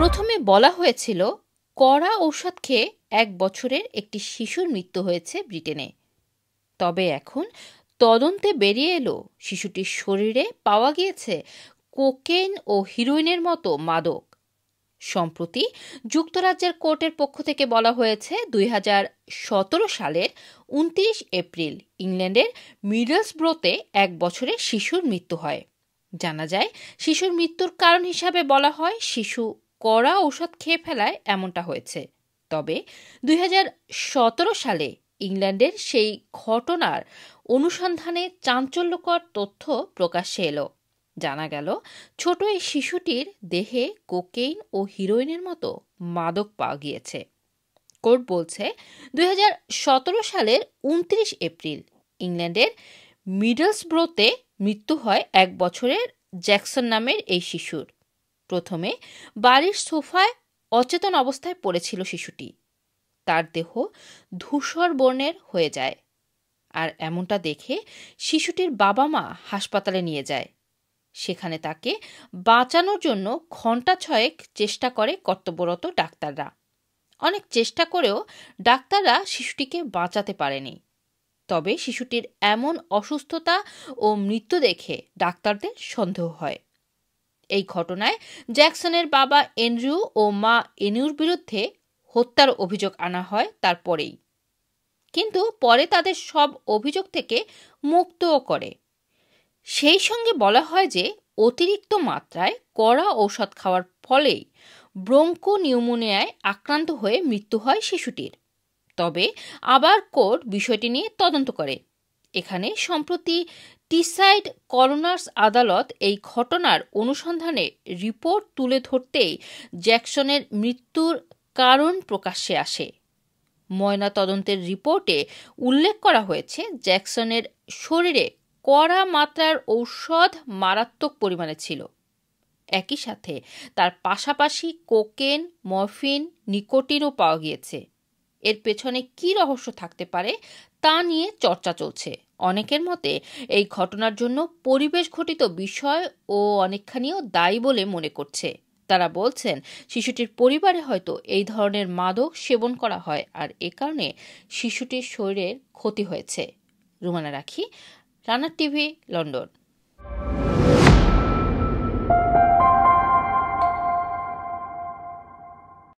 প্রথমে বলা হয়েছিল, কড়া ঔষধ খেয়ে এক বছরের একটি শিশুর মৃত্যু হয়েছে ব্রিটেনে। তবে এখন তদন্তে বেরিয়ে এলো, শিশুটির শরীরে পাওয়া গিয়েছে কোকেন ও হিরোইনের মতো মাদক। সম্প্রতি যুক্তরাজ্যের কোর্টের পক্ষ থেকে বলা হয়েছে, দুই হাজার সতেরো সালের উনত্রিশ এপ্রিল ইংল্যান্ডের মিডলসব্রোতে এক বছরের শিশুর মৃত্যু হয়। জানা যায়, শিশুর মৃত্যুর কারণ হিসাবে বলা হয়, শিশু কড়া ঔষধ খেয়ে ফেলায় এমনটা হয়েছে। তবে দুই হাজার সতেরো সালে ইংল্যান্ডের সেই ঘটনার অনুসন্ধানে চাঞ্চল্যকর তথ্য প্রকাশ্যে এলো। জানা গেল, ছোট এই শিশুটির দেহে কোকেইন ও হিরোইনের মতো মাদক পাওয়া গিয়েছে। কোর্ট বলছে, দুই হাজার সতেরো সালের উনত্রিশ এপ্রিল ইংল্যান্ডের মিডলসব্রোতে মৃত্যু হয় এক বছরের জ্যাকসন নামের এই শিশুর। প্রথমে বাড়ির সোফায় অচেতন অবস্থায় পড়েছিল শিশুটি। তার দেহ ধূসর বর্ণের হয়ে যায় আর এমনটা দেখে শিশুটির বাবা মা হাসপাতালে নিয়ে যায়। সেখানে তাকে বাঁচানোর জন্য ঘণ্টা ছয়েক চেষ্টা করে কর্তব্যরত ডাক্তাররা। অনেক চেষ্টা করেও ডাক্তাররা শিশুটিকে বাঁচাতে পারেনি। তবে শিশুটির এমন অসুস্থতা ও মৃত্যু দেখে ডাক্তারদের সন্দেহ হয়। এই ঘটনায় জ্যাকসনের বাবা এনরিউ ও মা এনিউর বিরুদ্ধে হত্যার অভিযোগ আনা হয় তারপরেই। কিন্তু পরে তাদের সব অভিযোগ থেকে মুক্তও করে। সেই সঙ্গে বলা হয় যে, অতিরিক্ত মাত্রায় কড়া ঔষধ খাওয়ার ফলেই ব্রঙ্কো নিউমোনিয়ায় আক্রান্ত হয়ে মৃত্যু হয় শিশুটির। তবে আবার কোর্ট বিষয়টি নিয়ে তদন্ত করে। এখানে সম্প্রতি টিসাইড করোনার্স আদালত এই ঘটনার অনুসন্ধানে রিপোর্ট তুলে ধরতেই জ্যাকসনের মৃত্যুর কারণ প্রকাশ্যে আসে। ময়না তদন্তের রিপোর্টে উল্লেখ করা হয়েছে, জ্যাকসনের শরীরে কড়া মাত্রার ঔষধ মারাত্মক পরিমাণে ছিল। একই সাথে তার পাশাপাশি কোকেন, মরফিন, নিকোটিনও পাওয়া গিয়েছে। এর পেছনে কি রহস্য থাকতে পারে তা নিয়ে চর্চা চলছে। অনেকের মতে এই ঘটনার জন্য পরিবেশ ঘটিত বিষয় ও অনেকখানিও দায়ী বলে মনে করছে। তারা বলছেন, শিশুটির পরিবারে হয়তো এই ধরনের মাদক সেবন করা হয় আর এ কারণে শিশুটির শরীরের ক্ষতি হয়েছে। রুমানা রাখি, রানার টিভি, লন্ডন।